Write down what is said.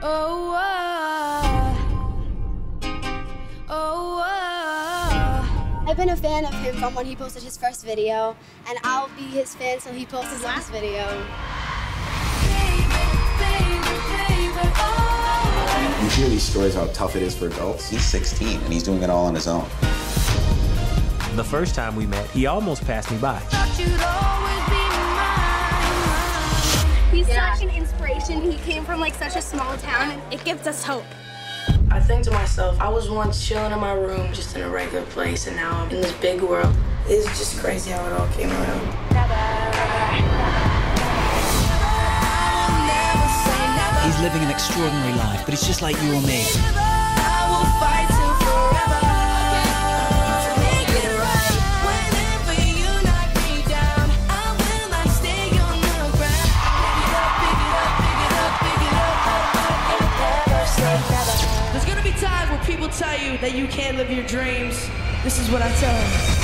Oh, uh, oh, uh. I've been a fan of him from when he posted his first video, and I'll be his fan till he posts his last video. You hear these stories how tough it is for adults. He's 16 and he's doing it all on his own. The first time we met, he almost passed me by. Inspiration. He came from like such a small town, and it gives us hope. I think to myself, I was once chilling in my room just in a regular place, and now I'm in this big world. It's just crazy how it all came around. He's living an extraordinary life, but it's just like you or me. People tell you that you can't live your dreams. This is what I tell them.